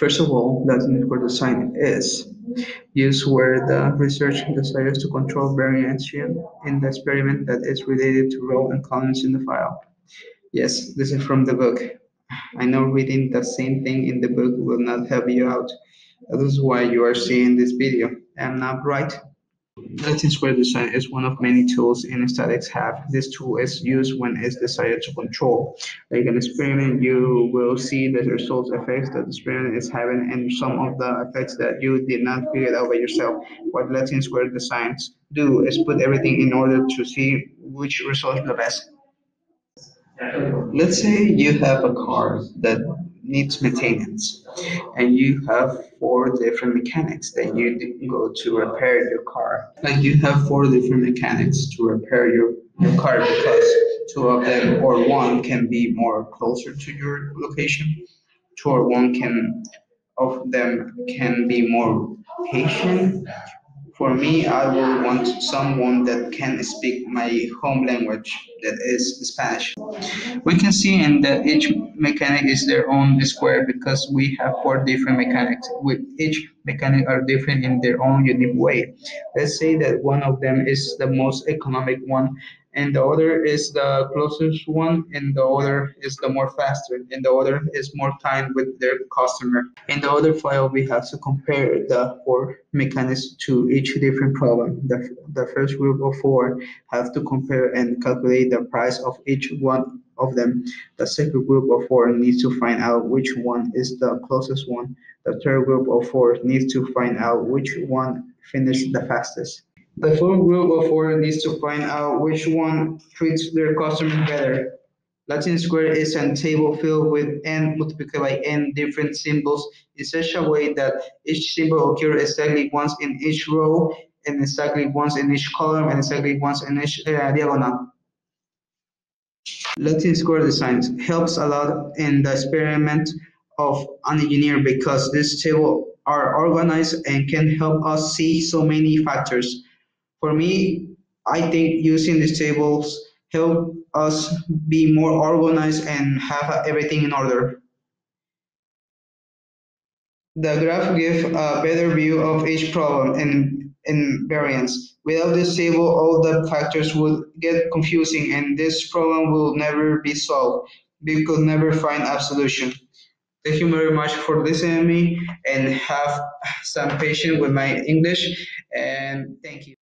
First of all, Latin square design is used where the researcher desires to control variation in the experiment that is related to row and columns in the file. Yes, this is from the book. I know reading the same thing in the book will not help you out. That is why you are seeing this video. I am not right? Latin square design is one of many tools in statics have. This tool is used when it's desired to control. Like an experiment, you will see the results effects that the experiment is having and some of the effects that you did not figure out by yourself. What Latin square designs do is put everything in order to see which result is the best. Let's say you have a car that needs maintenance. And you have four different mechanics. That you go to repair your car. Like you have four different mechanics to repair your, your car because two of them or one can be more closer to your location, two or one can of them can be more patient for me, I will want someone that can speak my home language, that is Spanish. We can see in that each mechanic is their own square because we have four different mechanics. With each mechanic are different in their own unique way. Let's say that one of them is the most economic one and the other is the closest one and the other is the more faster and the other is more kind with their customer. In the other file we have to compare the four mechanics to each different problem. The, the first group of four have to compare and calculate the price of each one of them. The second group of four needs to find out which one is the closest one. The third group of four needs to find out which one finished the fastest the full group of needs to find out which one treats their customers better. Latin square is a table filled with n multiplied by n different symbols in such a way that each symbol occurs exactly once in each row and exactly once in each column and exactly once in each uh, diagonal. Latin square design helps a lot in the experiment of an engineer because this table are organized and can help us see so many factors for me, I think using these tables help us be more organized and have everything in order. The graph gives a better view of each problem and, and variance. Without this table, all the factors would get confusing and this problem will never be solved. We could never find a solution. Thank you very much for listening to me and have some patience with my English and thank you.